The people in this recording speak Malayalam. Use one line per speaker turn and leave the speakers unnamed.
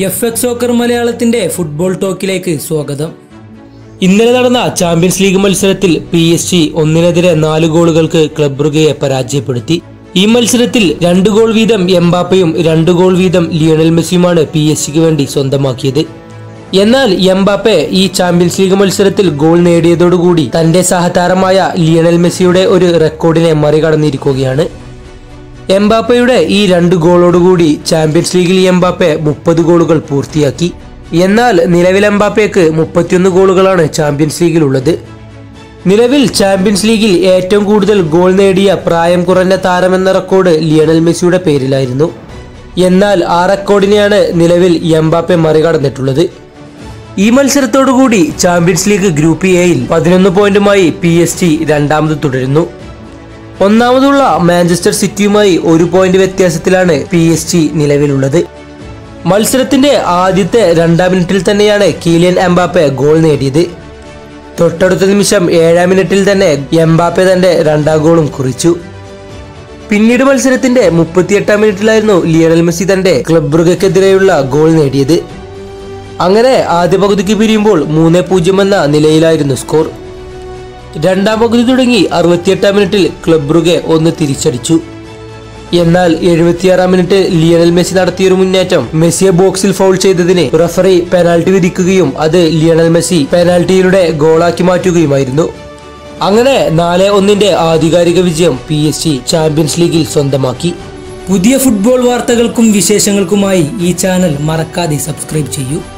എഫ് എക്സ് സോക്കർ മലയാളത്തിന്റെ ഫുട്ബോൾ ടോക്കിലേക്ക് സ്വാഗതം.
ഇന്നലെ നടന്ന ചാമ്പ്യൻസ് ലീഗ് മത്സരത്തിൽ പി എസ് ജി ഒന്നിനെതിരെ നാല് ഗോളുകൾക്ക് ക്ലബ് ബ്രുഗയെ പരാജയപ്പെടുത്തി. ഈ മത്സരത്തിൽ രണ്ട് ഗോൾ വീതം എംബാപ്പയും രണ്ട് ഗോൾ വീതം ലിയോണൽ മെസ്സിയുമാണ് പി എസ് ജിക്ക് വേണ്ടി സ്വന്തമാക്കിയത്. എന്നാൽ എംബാപ്പെ ഈ ചാമ്പ്യൻസ് ലീഗ് മത്സരത്തിൽ ഗോൾ നേടിയതോടുകൂടി തന്റെ സഹതാരമായ ലിയണൽ മെസ്സിയുടെ ഒരു റെക്കോർഡിനെ മറികടന്നിരിക്കുകയാണ്. എംബാപ്പയുടെ ഈ രണ്ട് ഗോളോടുകൂടി ചാമ്പ്യൻസ് ലീഗിൽ എംബാപ്പെ മുപ്പത് ഗോളുകൾ പൂർത്തിയാക്കി. എന്നാൽ നിലവിൽ എംബാപ്പയ്ക്ക് മുപ്പത്തിയൊന്ന് ഗോളുകളാണ് ചാമ്പ്യൻസ് ലീഗിൽ ഉള്ളത് നിലവിൽ ചാമ്പ്യൻസ് ലീഗിൽ ഏറ്റവും കൂടുതൽ ഗോൾ നേടിയ പ്രായം കുറഞ്ഞ താരമെന്ന റെക്കോർഡ് ലിയണൽ മെസ്സിയുടെ പേരിലായിരുന്നു. എന്നാൽ ആ റെക്കോർഡിനെയാണ് നിലവിൽ എംബാപ്പെ മറികടന്നിട്ടുള്ളത്. ഈ മത്സരത്തോടുകൂടി ചാമ്പ്യൻസ് ലീഗ് ഗ്രൂപ്പ് എയിൽ പതിനൊന്ന് പോയിന്റുമായി പി എസ് ടി രണ്ടാമത് തുടരുന്നു. ഒന്നാമതുള്ള മാഞ്ചസ്റ്റർ സിറ്റിയുമായി ഒരു പോയിന്റ് വ്യത്യാസത്തിലാണ് പി എസ് ജി നിലവിലുള്ളത്. മത്സരത്തിന്റെ ആദ്യത്തെ രണ്ടാം മിനിറ്റിൽ തന്നെയാണ് കീലിയൻ എംബാപ്പെ ഗോൾ നേടിയത്. തൊട്ടടുത്ത നിമിഷം ഏഴാം മിനിറ്റിൽ തന്നെ എംബാപ്പെ തന്റെ രണ്ടാം ഗോളും കുറിച്ചു. പിന്നീട് മത്സരത്തിന്റെ മുപ്പത്തിയെട്ടാം മിനിറ്റിലായിരുന്നു ലിയണൽ മെസ്സി തന്റെ ക്ലബ് ബ്രുഗയ്ക്കെതിരെയുള്ള ഗോൾ നേടിയത്. അങ്ങനെ ആദ്യ പകുതിക്ക് പിരിയുമ്പോൾ മൂന്ന് പൂജ്യം എന്ന നിലയിലായിരുന്നു സ്കോർ രണ്ടാം പകുതി തുടങ്ങി അറുപത്തിയെട്ടാം മിനിറ്റിൽ ക്ലബ് ബ്രുഗെ ഒന്ന് തിരിച്ചടിച്ചു. എന്നാൽ എഴുപത്തിയാറാം മിനിറ്റ് ലിയണൽ മെസ്സി നടത്തിയൊരു മുന്നേറ്റം. മെസ്സിയെ ബോക്സിൽ ഫൗൾ ചെയ്തതിന് റഫറി പെനാൽറ്റി വിധിക്കുകയും അത് ലിയണൽ മെസ്സി പെനാൽറ്റിയിലൂടെ ഗോളാക്കി മാറ്റുകയുമായിരുന്നു. അങ്ങനെ നാല് ഒന്നിന്റെ ആധികാരിക വിജയം പി എസ് ജി ചാമ്പ്യൻസ് ലീഗിൽ സ്വന്തമാക്കി.
പുതിയ ഫുട്ബോൾ വാർത്തകൾക്കും വിശേഷങ്ങൾക്കുമായി ഈ ചാനൽ മറക്കാതെ സബ്സ്ക്രൈബ് ചെയ്യൂ.